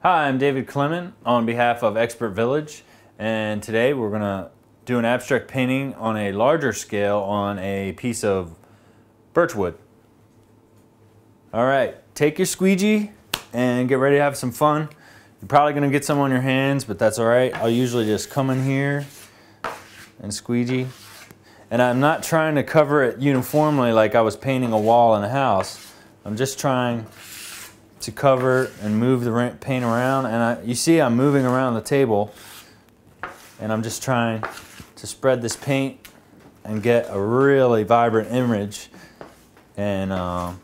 Hi, I'm David Clemen on behalf of Expert Village and today we're going to do an abstract painting on a larger scale on a piece of birch wood. Alright, take your squeegee and get ready to have some fun. You're probably going to get some on your hands but that's alright. I'll usually just come in here and squeegee and I'm not trying to cover it uniformly like I was painting a wall in a house. I'm just trying to cover and move the paint around. And I, you see I'm moving around the table and I'm just trying to spread this paint and get a really vibrant image. And um,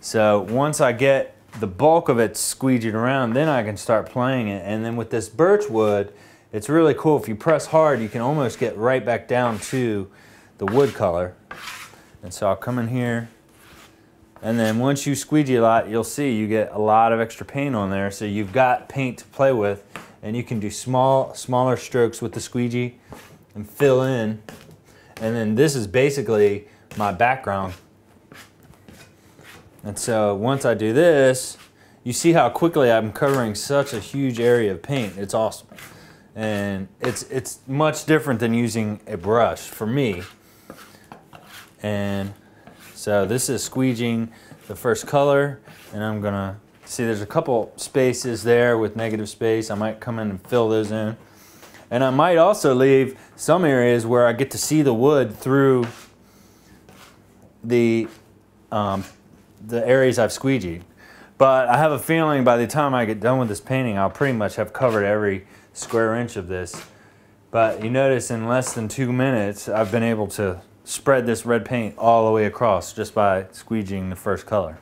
so once I get the bulk of it squeegeed around, then I can start playing it. And then with this birch wood, it's really cool. If you press hard, you can almost get right back down to the wood color. And so I'll come in here and then once you squeegee a lot, you'll see you get a lot of extra paint on there. So you've got paint to play with and you can do small, smaller strokes with the squeegee and fill in. And then this is basically my background. And so once I do this, you see how quickly I'm covering such a huge area of paint. It's awesome. And it's, it's much different than using a brush for me. And so this is squeegeeing the first color and I'm gonna see there's a couple spaces there with negative space. I might come in and fill those in. And I might also leave some areas where I get to see the wood through the, um, the areas I've squeegeed. But I have a feeling by the time I get done with this painting, I'll pretty much have covered every square inch of this. But you notice in less than two minutes, I've been able to spread this red paint all the way across just by squeegeeing the first color.